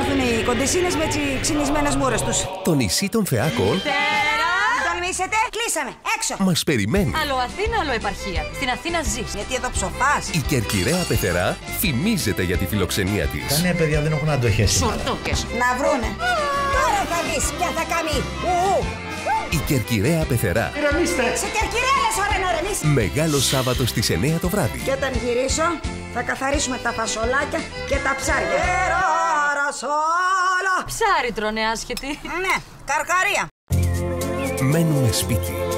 έρθουν οι κοντεσίνες με τις ξυνισμένες μούρες τους. Το νησί των Φεάκων Μην τολμήσετε, κλείσαμε, έξω. μας περιμένει. Άλλο Αθήνα, άλλο επαρχία. Στην Αθήνα ζεις. Γιατί εδώ ψοφάς. Η Κερκυραία Πεθερά φημίζεται για τη φιλοξενία της. Τα νέα παιδιά δεν έχουν αντοχές. Σουρτούκες. Να βρούνε. Τώρα θα δεις ποια θα κάνει. Ου, Η Κερκυραία Πεθερά. Σε κερκυρέλες ωραία να ρεμείς. Μεγάλο Σάββατο στις 9 το βράδυ. Και όταν γυρίσω θα καθαρίσουμε τα φασολάκια και τα ψάρια. Εραρασόλα. Ψάρι τρώνε άσχετη. Ναι, καρκαρία. Μένουμε σπίτι.